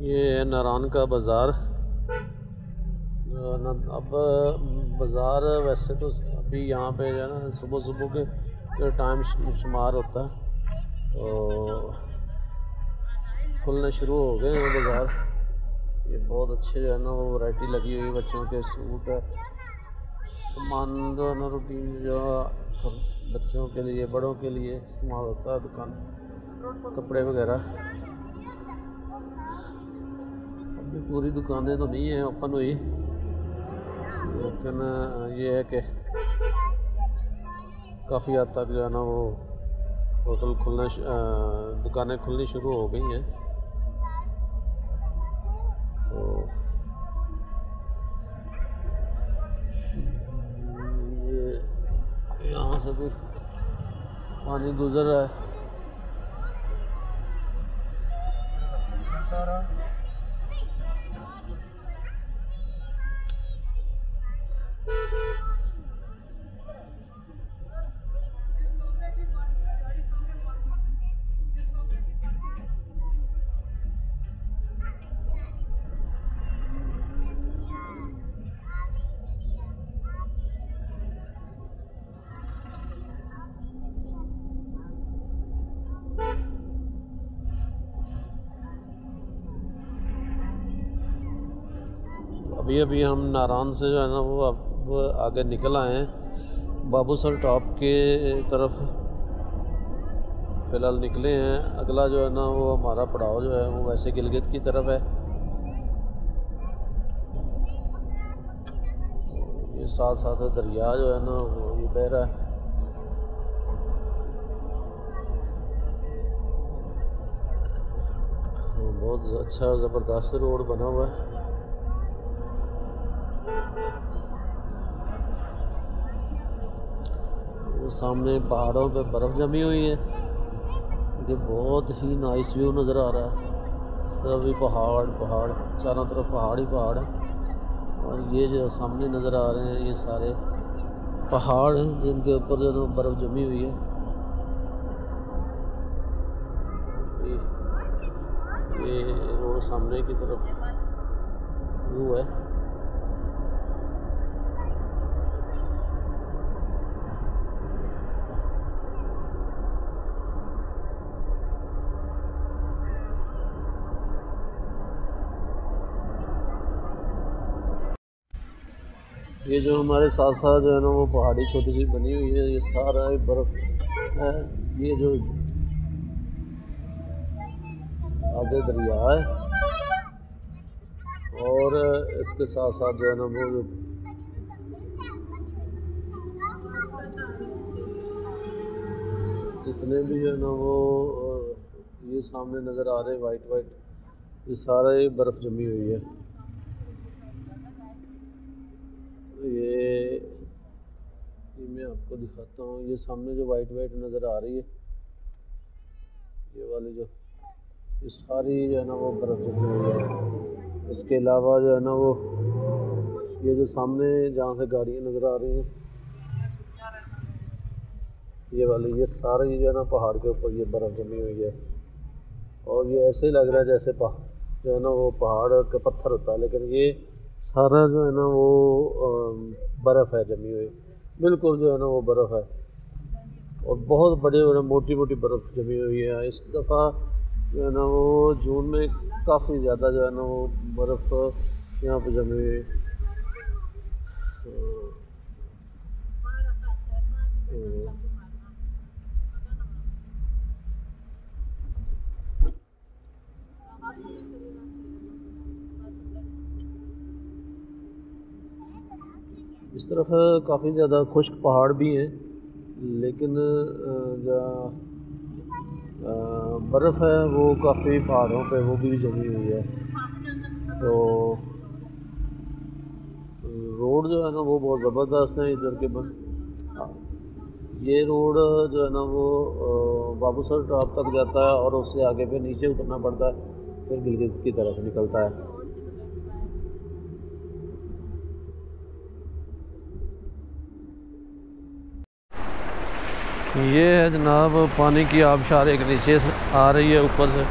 ये है नारान का बाज़ार। अब बाज़ार वैसे तो अभी यहाँ पे जो है सुबह सुबह के टाइम शुमार होता है तो खुलने शुरू हो गए हैं बाज़ार। ये बहुत अच्छे जो है ना, वो वैरायटी लगी हुई बच्चों के सूट है। सामान जो है ना रूटीन जो बच्चों के लिए, बड़ों के लिए इस्तेमाल होता है दुकान, कपड़े वगैरह। पूरी दुकानें तो नहीं है ओपन हुई। लेकिन ये है कि काफ़ी हद तक जो है ना वो होटल खुलना दुकानें खुलनी शुरू हो गई हैं। तो ये यहाँ से भी पानी गुजर रहा है। अभी अभी हम नारायण से जो है ना वो अब आगे निकल आए हैं। बाबू सर टॉप के तरफ़ फ़िलहाल निकले हैं। अगला जो है ना वो हमारा पड़ाव जो है वो वैसे गिलगित की तरफ़ है। ये साथ साथ दरिया जो है ना वो ये बह रहा है। बहुत अच्छा ज़बरदस्त रोड बना हुआ है। सामने पहाड़ों पे बर्फ़ जमी हुई है। ये बहुत ही नाइस व्यू नज़र आ रहा है। इस तरफ़ भी पहाड़ पहाड़, चारों तरफ़ पहाड़ ही पहाड़ है। और ये जो सामने नज़र आ रहे हैं, ये सारे पहाड़ हैं जिनके ऊपर जो बर्फ़ जमी हुई है। ये रोड सामने की तरफ़ व्यू है। ये जो हमारे साथ साथ जो है ना, वो पहाड़ी छोटी सी बनी हुई है, ये सारा बर्फ़ है। ये जो आगे दरिया है, और इसके साथ साथ जो है ना, वो जो जितने भी है ना, वो, ये सामने नज़र आ रहे वाइट वाइट ये सारा ही बर्फ़ जमी हुई है ये ये मैं आपको दिखाता हूँ ये सामने जो वाइट वाइट नज़र आ रही है, ये वाली जो, ये सारी जो है ना वो बर्फ़ जमी हुई है। इसके अलावा जो है ना वो, ये जो सामने जहाँ से गाड़ियाँ नज़र आ रही हैं, ये वाली, ये सारी जो है ना पहाड़ के ऊपर ये बर्फ़ जमी हुई है। और ये ऐसे ही लग रहा है जैसे पहाड़ जो है ना वो पहाड़ का पत्थर होता है, लेकिन ये सारा जो है ना वो बर्फ़ है जमी हुई। बिल्कुल जो है ना वो बर्फ़ है। और बहुत बड़े बड़े मोटी मोटी बर्फ़ जमी हुई है। इस दफ़ा जो है ना वो जून में काफ़ी ज़्यादा जो है ना वो बर्फ़ यहाँ पर जमी हुई। तो, इस तरफ़ काफ़ी ज़्यादा खुश्क पहाड़ भी हैं, लेकिन जहाँ बर्फ़ है, वो काफ़ी पहाड़ों पे, वो भी जमी हुई है। तो रोड जो है ना, वो बहुत ज़बरदस्त है इधर के बन ये रोड जो है ना, वो बाबूसर टॉप तक जाता है और उससे आगे पे नीचे उतरना पड़ता है, फिर गिलगित की तरफ़ निकलता है। ये है जनाब, पानी की आबशार एक नीचे से आ रही है ऊपर से।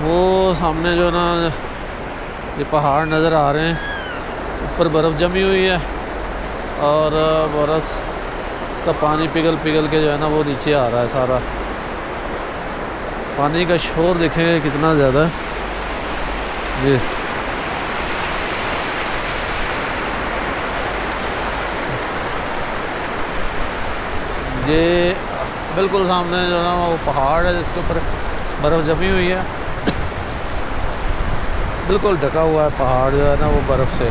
वो सामने जो ना, ये पहाड़ नज़र आ रहे हैं। ऊपर बर्फ़ जमी हुई है और बरस का पानी पिघल पिघल के जो है ना, वो नीचे आ रहा है सारा। पानी का शोर देखेंगे कितना ज़्यादा। जी ये बिल्कुल सामने जो ना वो पहाड़ है, जिसके ऊपर बर्फ़ जमी हुई है। बिल्कुल ढका हुआ है पहाड़ जो है ना वो बर्फ़ से।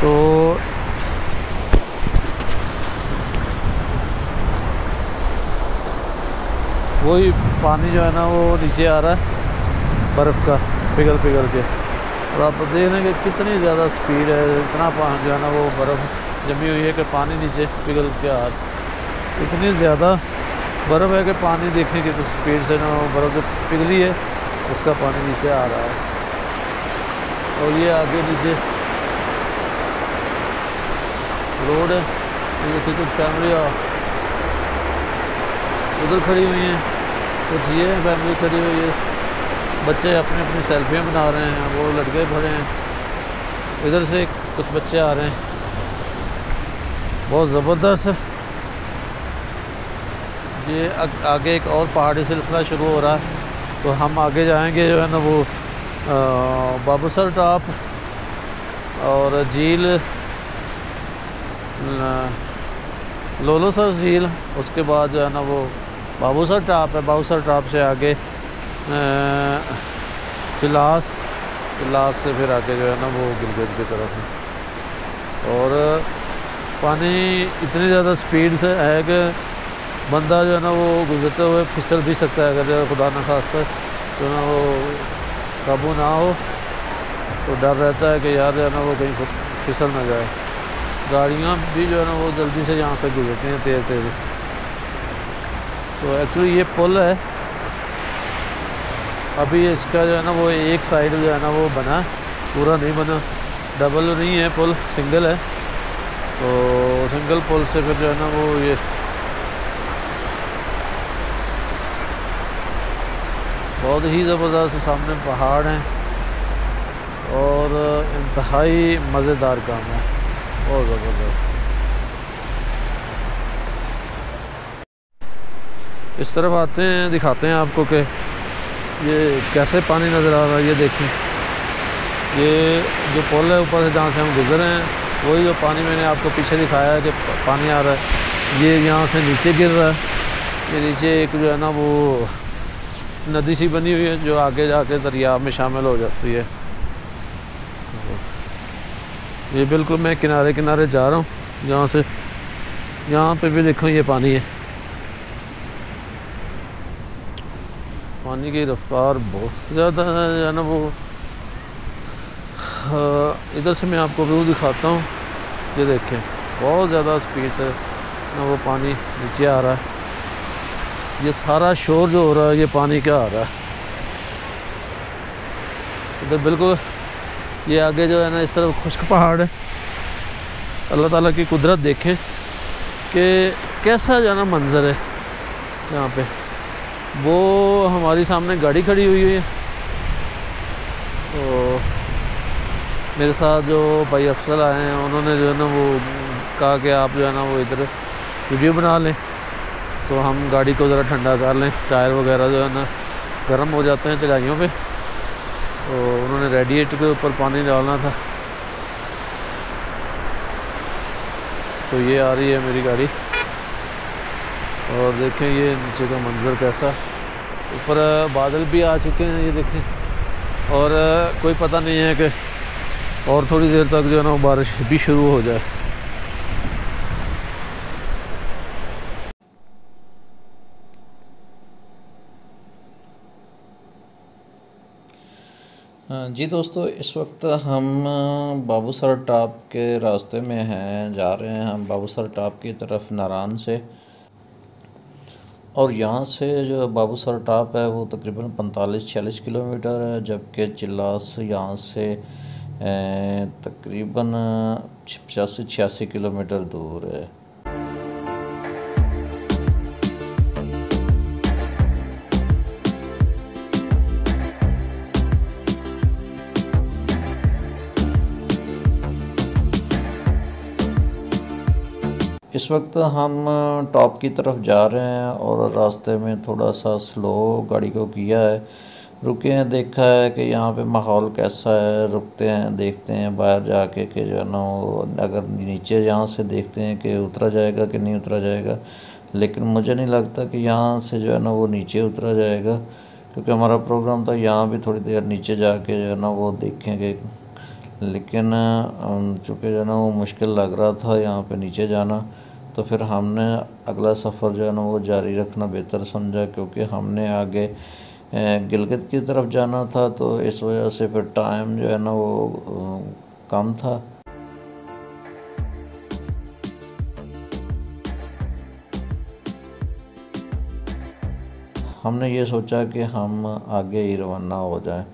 तो वही पानी जो है ना वो नीचे आ रहा है, बर्फ़ का, पिघल पिघल के। और आप देख रहे हैं कि कितनी ज़्यादा स्पीड है, इतना पानी जो है ना वो बर्फ़ जमी हुई है कि पानी नीचे पिघल के आ इतनी ज़्यादा बर्फ़ है कि पानी देखने की तो स्पीड से ना बर्फ़ जो पिघली है, उसका पानी नीचे आ रहा है। और ये आगे नीचे रोड है, ये कुछ फैमिली उधर खड़ी हुई हैं, कुछ ये फैमिली खड़ी हुई है बच्चे अपनी अपनी सेल्फियाँ बना रहे हैं, वो लड़के खड़े हैं, इधर से कुछ बच्चे आ रहे हैं। बहुत ज़बरदस्त है। ये आगे एक और पहाड़ी सिलसिला शुरू हो रहा है। तो हम आगे जाएँगे जो है ना वो बाबूसर टॉप और झील लोलोसर झील, उसके बाद जो है ना वो बाबूसर टॉप है बाबूसर टॉप से आगे चिलास चिलास से फिर आगे जो है ना वो गिलगित की तरफ़ है। और पानी इतनी ज़्यादा स्पीड से है कि बंदा जो है ना वो गुजरते हुए फिसल भी सकता है, अगर खुदा न खास्ता जो ना वो काबू ना हो तो डर रहता है कि यार जो है ना वो कहीं फिसल ना जाए। गाड़ियाँ भी जो है ना वो जल्दी से यहाँ से गुजरती हैं तेज़ तेज़। तो एक्चुअली ये पुल है। अभी इसका जो है ना वो एक साइड जो है ना वो बना, पूरा नहीं बना। डबल नहीं है पुल सिंगल है। तो सिंगल पुल से फिर जो है ना वो ये बहुत ही ज़बरदस्त सामने पहाड़ हैं और इंतहाई मज़ेदार काम है। बहुत ज़बरदस्त। इस तरफ़ आते हैं, दिखाते हैं आपको कि ये कैसे पानी नज़र आ रहा है, ये देखें। ये जो पुल है ऊपर से जहाँ से हम गुजरे हैं, वही जो पानी मैंने आपको पीछे दिखाया है कि पानी आ रहा है। ये यहाँ से नीचे गिर रहा है। ये नीचे एक जो है ना वो नदी सी बनी हुई है, जो आगे जाके दरिया में शामिल हो जाती है। ये बिल्कुल मैं किनारे किनारे जा रहा हूँ जहाँ से, यहाँ पे भी देखो ये पानी है। पानी की रफ्तार बहुत ज़्यादा है या ना वो? इधर से मैं आपको व्यू दिखाता हूँ। ये देखें, बहुत ज़्यादा स्पीड से ना वो पानी नीचे आ रहा है। ये सारा शोर जो हो रहा है, ये पानी का आ रहा है? इधर बिल्कुल, ये आगे जो है ना, इस तरफ़ खुश्क पहाड़ है। अल्लाह ताला की कुदरत देखें कि कैसा जो है ना मंज़र है यहाँ पे। वो हमारी सामने गाड़ी खड़ी हुई है। तो मेरे साथ जो भाई अफसल आए हैं, उन्होंने जो है ना वो कहा कि आप जो है ना वो इधर वीडियो बना लें। तो हम गाड़ी को ज़रा ठंडा कर लें। टायर वगैरह जो है ना, गर्म हो जाते हैं चढ़ाइयों पे। तो उन्होंने रेडिएटर के ऊपर पानी डालना था। तो ये आ रही है मेरी गाड़ी। और देखें ये नीचे का मंज़र कैसा। ऊपर बादल भी आ चुके हैं, ये देखें। और कोई पता नहीं है कि और थोड़ी देर तक जो है ना बारिश भी शुरू हो जाए। जी दोस्तों, इस वक्त हम बाबूसर टॉप के रास्ते में हैं, जा रहे हैं हम बाबूसर टॉप की तरफ़ नारान से। और यहाँ से जो बाबूसर टॉप है, वो तकरीबन पैंतालीस छियालीस किलोमीटर है, जबकि चिल्लास यहाँ से तकरीबन पचासी छियासी किलोमीटर दूर है। इस वक्त हम टॉप की तरफ़ जा रहे हैं और रास्ते में थोड़ा सा स्लो गाड़ी को किया है। रुके हैं, देखा है कि यहाँ पे माहौल कैसा है। रुकते हैं, देखते हैं बाहर जाके कि जो है ना अगर नीचे यहाँ से देखते हैं कि उतरा जाएगा कि नहीं उतरा जाएगा। लेकिन मुझे नहीं लगता कि यहाँ से जो है ना वो नीचे उतरा जाएगा, क्योंकि हमारा प्रोग्राम था यहाँ भी थोड़ी देर नीचे जाके जो है ना वो देखेंगे लेकिन चूँकि जो है ना वो मुश्किल लग रहा था यहाँ पे नीचे जाना तो फिर हमने अगला सफ़र जो है ना वो जारी रखना बेहतर समझा, क्योंकि हमने आगे गिलगित की तरफ़ जाना था तो इस वजह से फिर टाइम जो है ना वो कम था। हमने ये सोचा कि हम आगे ही रवाना हो जाएँ।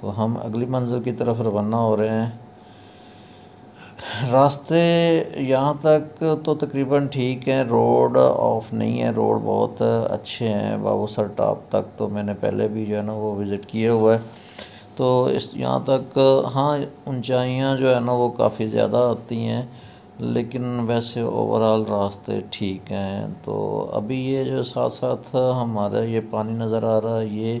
तो हम अगली मंजिल की तरफ़ रवाना हो रहे हैं। रास्ते यहाँ तक तो तकरीबन ठीक हैं, रोड ऑफ़ नहीं है, रोड बहुत अच्छे हैं, बाबू सर टॉप तक तो मैंने पहले भी जो है ना वो विज़िट किए हुआ है। तो इस यहाँ तक हाँ ऊंचाइयाँ जो है ना वो काफ़ी ज़्यादा आती हैं, लेकिन वैसे ओवरऑल रास्ते ठीक हैं। तो अभी ये जो साथ साथ हमारा ये पानी नज़र आ रहा है, ये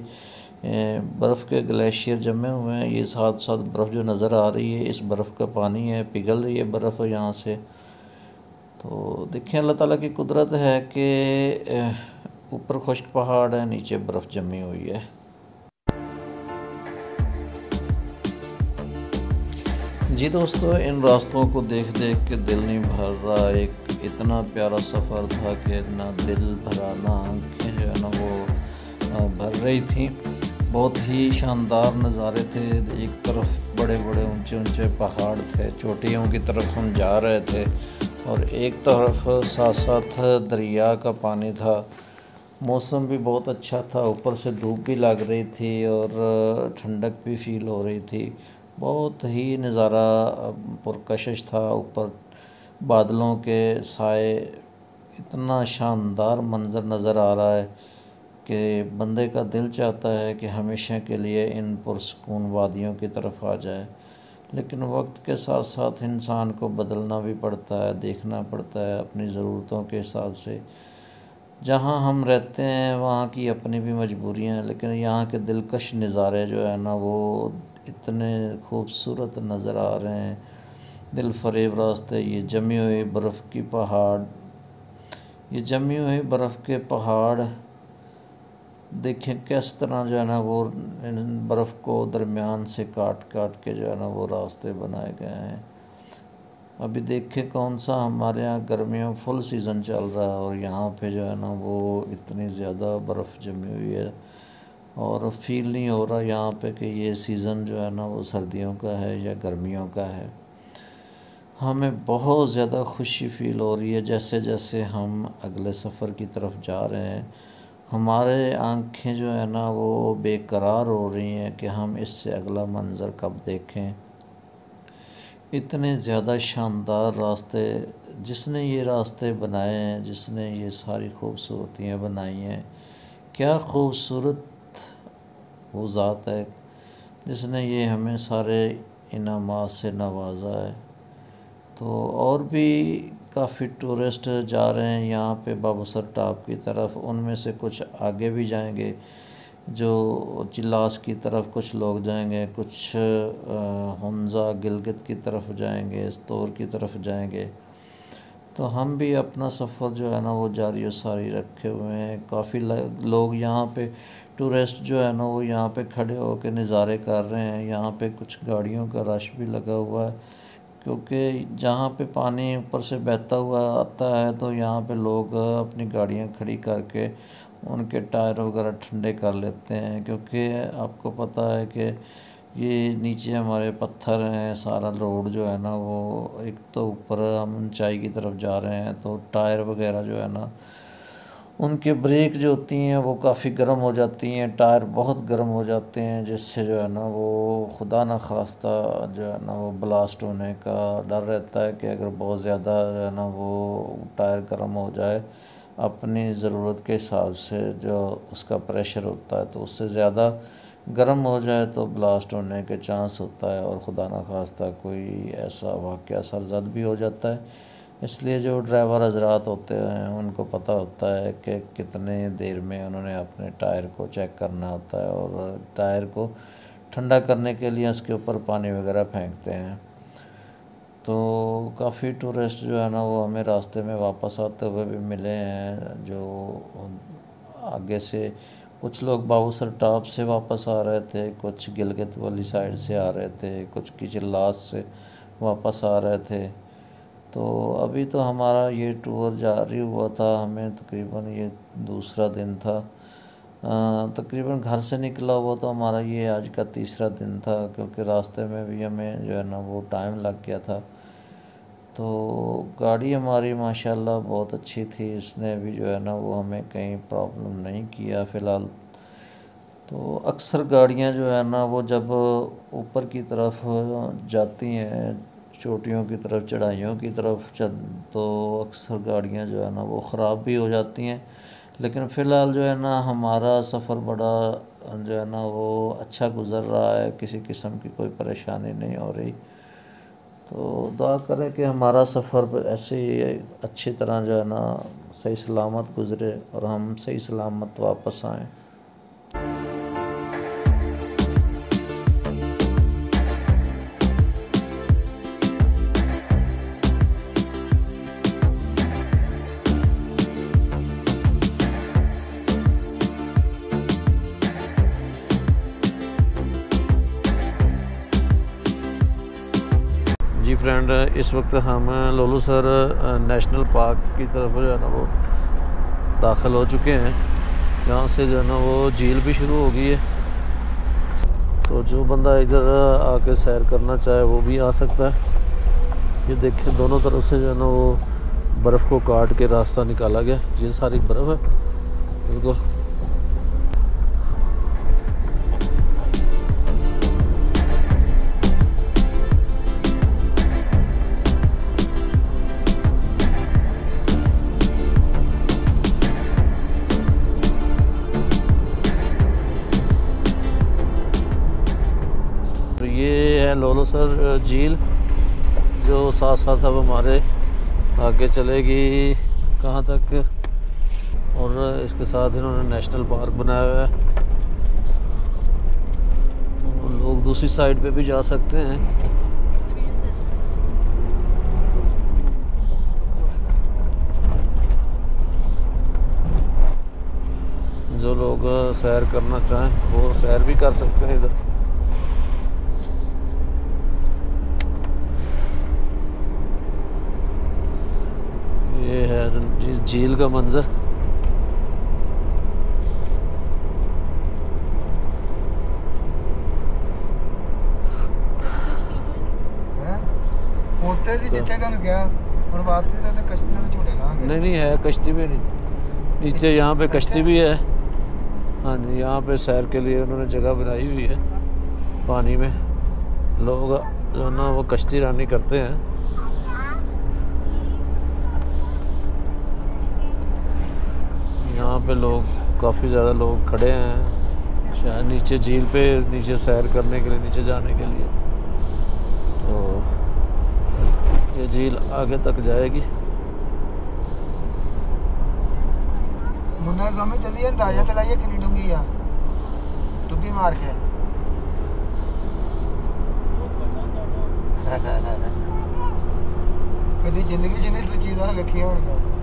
बर्फ़ के ग्लेशियर जमे हुए हैं। ये साथ साथ बर्फ़ जो नज़र आ रही है, इस बर्फ़ का पानी है, पिघल रही है बर्फ़ यहाँ से। तो देखें अल्लाह ताला की कुदरत है कि ऊपर खुश्क पहाड़ है, नीचे बर्फ़ जमी हुई है। जी दोस्तों, इन रास्तों को देख देख के दिल नहीं भर रहा। एक इतना प्यारा सफ़र था कि ना दिल भरा, ना आँखें जो है ना वो भर रही थी। बहुत ही शानदार नज़ारे थे। एक तरफ़ बड़े बड़े ऊँचे ऊँचे पहाड़ थे, चोटियों की तरफ़ हम जा रहे थे और एक तरफ़ साथ साथ दरिया का पानी था। मौसम भी बहुत अच्छा था, ऊपर से धूप भी लग रही थी और ठंडक भी फील हो रही थी। बहुत ही नज़ारा पुरकशिश था, ऊपर बादलों के साए, इतना शानदार मंज़र नज़र आ रहा है। कि बंदे का दिल चाहता है कि हमेशा के लिए इन पुरसकून वादियों की तरफ़ आ जाए। लेकिन वक्त के साथ साथ इंसान को बदलना भी पड़ता है, देखना पड़ता है अपनी ज़रूरतों के हिसाब से। जहाँ हम रहते हैं, वहाँ की अपनी भी मजबूरियाँ हैं, लेकिन यहाँ के दिलकश नज़ारे जो है ना, वो इतने खूबसूरत नज़र आ रहे हैं। दिल फरेब रास्ते, ये जमी हुई बर्फ़ की पहाड़, ये जमी हुई बर्फ़ के पहाड़ देखें, किस तरह जो है ना वो इन बर्फ़ को दरमियान से काट काट के जो है ना वो रास्ते बनाए गए हैं। अभी देखें कौन सा हमारे यहाँ गर्मियों फुल सीज़न चल रहा है और यहाँ पे जो है ना वो इतनी ज़्यादा बर्फ़ जमी हुई है और फील नहीं हो रहा यहाँ पे कि ये सीज़न जो है ना वो सर्दियों का है या गर्मियों का है। हमें बहुत ज़्यादा खुशी फील हो रही है जैसे जैसे हम अगले सफ़र की तरफ़ जा रहे हैं। हमारे आँखें जो है ना वो बेकरार हो रही हैं कि हम इससे अगला मंज़र कब देखें। इतने ज़्यादा शानदार रास्ते, जिसने ये रास्ते बनाए हैं, जिसने ये सारी खूबसूरतियाँ बनाई हैं, क्या खूबसूरत वो ज़ात है, जिसने ये हमें सारे इनामात से नवाजा है। तो और भी काफ़ी टूरिस्ट जा रहे हैं यहाँ पे बाबूसर टाप की तरफ़। उनमें से कुछ आगे भी जाएँगे, जो चिल्लास की तरफ़ कुछ लोग जाएँगे, कुछ हमज़ा गिलगित की तरफ़ जाएँगे स्तौर की तरफ़ जाएँगे। तो हम भी अपना सफ़र जो है ना वो जारी और सारी रखे हुए हैं। काफ़ी लोग यहाँ पे, टूरिस्ट जो है ना वो यहाँ पे खड़े होकर नज़ारे कर रहे हैं। यहाँ पे कुछ गाड़ियों का रश भी लगा हुआ है। क्योंकि जहाँ पे पानी ऊपर से बहता हुआ आता है तो यहाँ पे लोग अपनी गाड़ियाँ खड़ी करके उनके टायर वगैरह ठंडे कर लेते हैं। क्योंकि आपको पता है कि ये नीचे हमारे पत्थर हैं, सारा रोड जो है ना वो एक तो ऊपर हम ऊंचाई की तरफ़ जा रहे हैं तो टायर वगैरह जो है ना उनके ब्रेक जो होती हैं, वो काफ़ी गर्म हो जाती हैं, टायर बहुत गर्म हो जाते हैं, जिससे जो है ना वो खुदा न खास्ता जो है ना वो ब्लास्ट होने का डर रहता है कि अगर बहुत ज़्यादा जो है ना वो टायर गर्म हो जाए, अपनी ज़रूरत के हिसाब से जो उसका प्रेशर होता है तो उससे ज़्यादा गर्म हो जाए तो ब्लास्ट होने के चांस होता है और खुदा न खास्ता कोई ऐसा वाक़ सरजद भी हो जाता है। इसलिए जो ड्राइवर हजरात होते हैं, उनको पता होता है कि कितने देर में उन्होंने अपने टायर को चेक करना होता है और टायर को ठंडा करने के लिए उसके ऊपर पानी वगैरह फेंकते हैं। तो काफ़ी टूरिस्ट जो है ना, वो हमें रास्ते में वापस आते हुए भी मिले हैं, जो आगे से कुछ लोग बाबूसर टॉप से वापस आ रहे थे, कुछ गिलगित वाली साइड से आ रहे थे, कुछ किचलास से वापस आ रहे थे। तो अभी तो हमारा ये टूर जारी हुआ था, हमें तकरीबन ये दूसरा दिन था। तकरीबन घर से निकला हुआ तो हमारा ये आज का तीसरा दिन था, क्योंकि रास्ते में भी हमें जो है ना वो टाइम लग गया था। तो गाड़ी हमारी माशाल्लाह बहुत अच्छी थी, इसने भी जो है ना वो हमें कहीं प्रॉब्लम नहीं किया फ़िलहाल। तो अक्सर गाड़ियाँ जो है ना वो जब ऊपर की तरफ़ जाती हैं चोटियों की तरफ़, चढ़ाइयों की तरफ़ चल तो अक्सर गाड़ियाँ जो है ना वो ख़राब भी हो जाती हैं। लेकिन फ़िलहाल जो है ना हमारा सफ़र बड़ा जो है ना वो अच्छा गुज़र रहा है, किसी किस्म की कोई परेशानी नहीं हो रही। तो दुआ करें कि हमारा सफ़र ऐसे ही अच्छी तरह जो है ना सही सलामत गुज़रे और हम सही सलामत वापस आएँ। जी फ्रेंड इस वक्त हम लोलू सर नेशनल पार्क की तरफ़, जो है ना वो दाखिल हो चुके हैं। यहाँ से जो है ना वो झील भी शुरू हो गई है। तो जो बंदा इधर आके सैर करना चाहे वो भी आ सकता है। ये देखिए, दोनों तरफ़ से जो है ना वो बर्फ़ को काट के रास्ता निकाला गया। ये सारी बर्फ़ है। बिल्कुल। लोलोसर झील, जो साथ साथ अब हमारे आगे चलेगी कहाँ तक? और इसके साथ इन्होंने नेशनल पार्क बनाया हुआ है। लोग दूसरी साइड पे भी जा सकते हैं। जो लोग सैर करना चाहें, वो सैर भी कर सकते हैं इधर। झील का मंजर। नहीं नहीं है कश्ती भी नहीं। नीचे यहाँ पे कश्ती भी है। हाँ जी यहाँ पे सैर के लिए उन्होंने जगह बनाई हुई है पानी में। लोग जो ना वो कश्ती रानी करते हैं। यहाँ पे लोग, काफ़ी ज़्यादा लोग खड़े हैं, शायद नीचे झील पे, नीचे सैर करने के लिए, नीचे जाने के लिए। तो ये झील आगे तक जाएगी। चलिए, अंदाज़ा डुबी मार के ज़िंदगी च नहीं चीज़ां वेखियाँ होनियाँ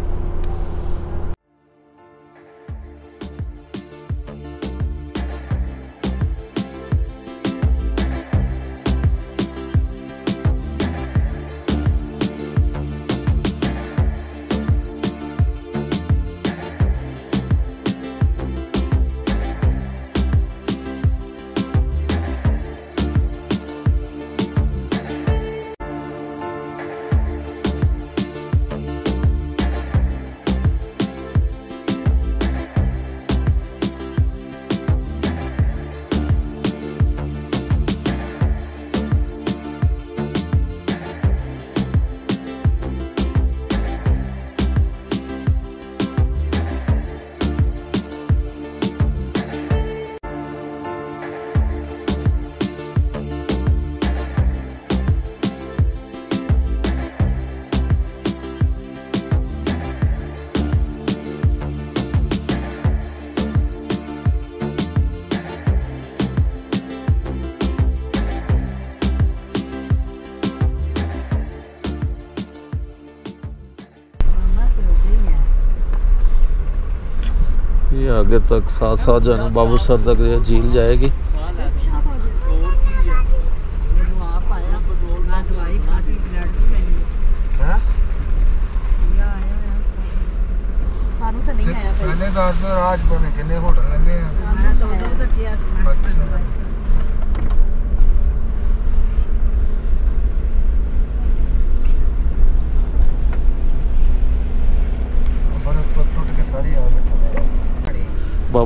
आगे तक सात सात जाना है बाबू सर तक झील जाएगी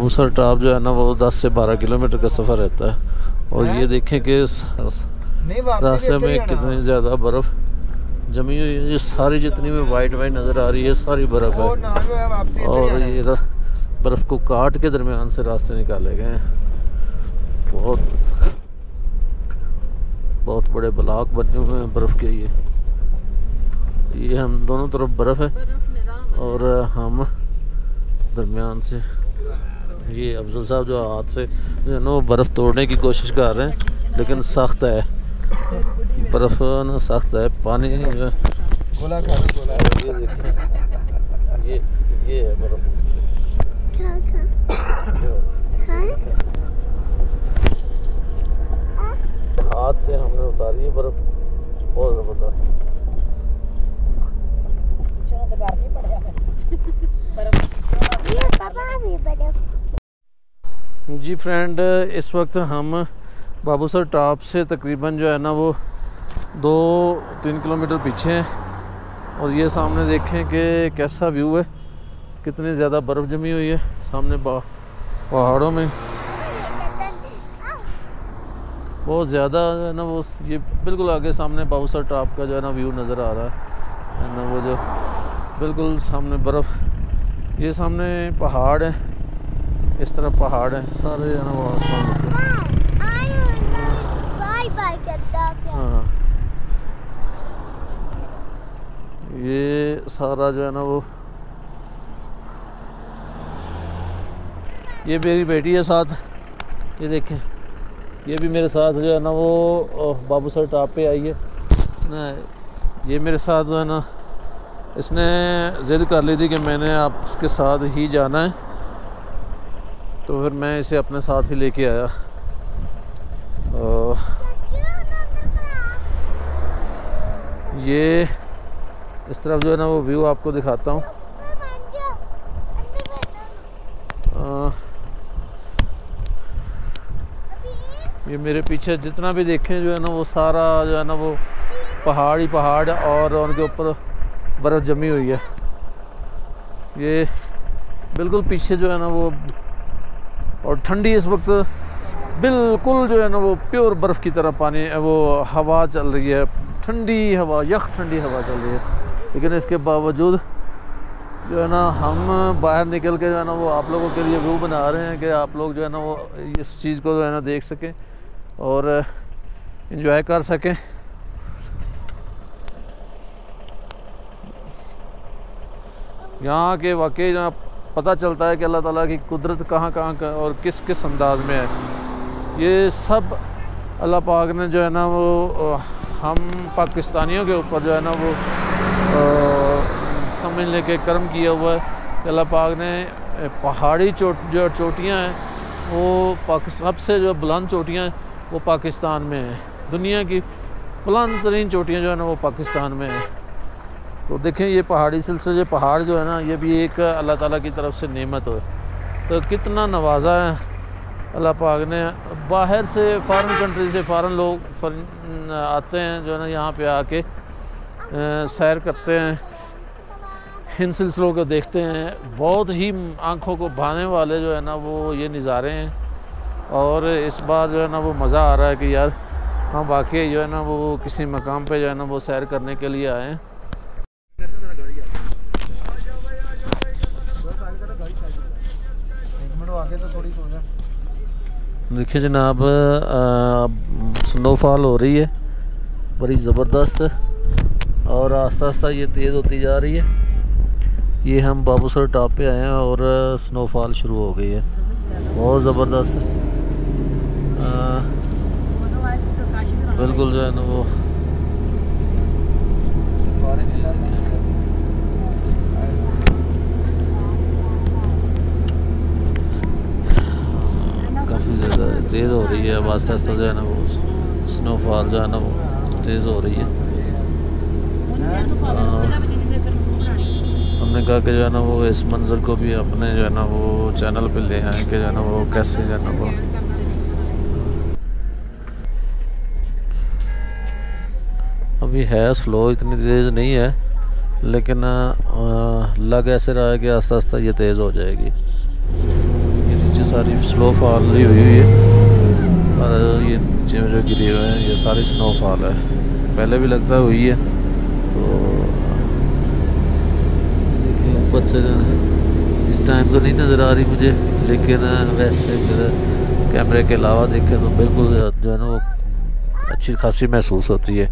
बाबू सर टॉप जो है ना वो 10 से 12 किलोमीटर का सफ़र रहता है। और ये देखें कि इस रास्ते में कितनी ज़्यादा बर्फ़ जमी हुई है। ये सारी जितनी भी वाइट वाइट नज़र आ रही है सारी बर्फ़ है। है और ये बर्फ़ को काट के दरमियान से रास्ते निकाले गए हैं। बहुत बहुत बड़े ब्लॉक बने हुए हैं बर्फ़ के ये। ये हम दोनों तरफ़ बर्फ़ है। और हम दरमियान से ये अफजल साहब जो हाथ से जो ना बर्फ़ तोड़ने की कोशिश कर रहे हैं लेकिन सख्त है। बर्फ़ ना सख्त है पानी गोला खा गोला। ये देखें ये ये है बर्फ़। हाथ से हमने उतारी है बर्फ़। बहुत ज़बरदस्त। ਪਿੱਛੋਂ जी फ्रेंड इस वक्त हम बाबूसर टॉप से तकरीबन जो है ना वो दो तीन किलोमीटर पीछे हैं और ये सामने देखें कि कैसा व्यू है। कितनी ज़्यादा बर्फ़ जमी हुई है सामने पहाड़ों में। बहुत ज़्यादा है ना वो, ये बिल्कुल आगे सामने बाबूसर टॉप का जो है ना व्यू नज़र आ रहा है ना वो जो बिल्कुल सामने बर्फ़, ये सामने पहाड़ है। इस तरह पहाड़ है सारे जो है ना हाँ। ये सारा जो है ना वो ये मेरी बेटी है साथ। ये देखें। ये भी मेरे साथ जो है ना वो बाबू सर टॉप पे आई है। ना ये मेरे साथ जो है ना इसने ज़िद कर ली थी कि मैंने आपके साथ ही जाना है। तो फिर मैं इसे अपने साथ ही लेके आया। ये इस तरफ़ जो है ना वो व्यू आपको दिखाता हूँ। ये मेरे पीछे जितना भी देखें जो है ना वो सारा जो है ना वो पहाड़ ही पहाड़ और उनके ऊपर बर्फ़ जमी हुई है। ये बिल्कुल पीछे जो है ना वो और ठंडी इस वक्त बिल्कुल जो है ना वो प्योर बर्फ़ की तरह पानी वो हवा चल रही है, ठंडी हवा, यख ठंडी हवा चल रही है। लेकिन इसके बावजूद जो है ना हम बाहर निकल के जो है ना वो आप लोगों के लिए व्यू बना रहे हैं कि आप लोग जो है ना वो इस चीज़ को जो है ना देख सकें और इन्जॉय कर सकें। यहाँ के वाकई जहाँ पता चलता है कि अल्लाह ताला की कुदरत कहाँ कहाँ का और किस किस अंदाज में है। ये सब अल्लाह पाक ने जो है ना वो हम पाकिस्तानियों के ऊपर जो है ना वो समझ ले के कर्म किया हुआ है कि अल्लाह पाक ने पहाड़ी चोट, जो चोटियाँ हैं, वो पाकिस्तान सबसे जो बुलंद चोटियाँ हैं, वो पाकिस्तान में हैं। दुनिया की बुलंद तरीन चोटियाँ जो है ना वो पाकिस्तान में हैं। तो देखें, ये पहाड़ी सिलसिले पहाड़ जो है ना, ये भी एक अल्लाह ताला की तरफ़ से नेमत है। तो कितना नवाजा है। अल्लाह पाक ने बाहर से फॉरेन कंट्री से फॉरेन लोग आते हैं, जो है ना, यहाँ पे आके सैर करते हैं। इन सिलसिलों को देखते हैं। बहुत ही आँखों को भाने वाले जो है ना, वो ये नज़ारे हैं। और इस बार जो है ना, वो मज़ा आ रहा है कि यार, हम वाकई जो है ना, वो किसी मकाम पे जो है ना, वो सैर करने के लिए आए हैं एक मिनट आगे तो थोड़ी सो जा देखिए जनाब स्नोफॉल हो रही है बड़ी ज़बरदस्त और आस्ता आस्ता ये तेज़ होती जा रही है ये हम बाबूसर टॉप पे आए हैं और स्नोफॉल शुरू हो गई है बहुत ज़बरदस्त है बिल्कुल जो है ना वो तेज़ हो रही है, अब आस्ता जो है ना वो स्नोफॉल जो है ना वो तेज़ हो रही है। हमने कहा कि जो है ना वो इस मंज़र को भी अपने जो है ना वो चैनल पे ले आए कि जो है ना वो कैसे जो है ना वो अभी है स्लो इतनी तेज़ नहीं है, लेकिन लग ऐसे रहा है कि आस्ता आस्ता ये तेज़ हो जाएगी। सारी स्लो फॉल हुई हुई है। और ये नीचे में जो गिरे हुए हैं ये सारी स्नोफॉल है। पहले भी लगता हुई है तो ऊपर से जो है, इस टाइम तो नहीं नज़र आ रही मुझे लेकिन वैसे फिर कैमरे के अलावा देखें तो बिल्कुल जो है ना वो अच्छी खासी महसूस होती है।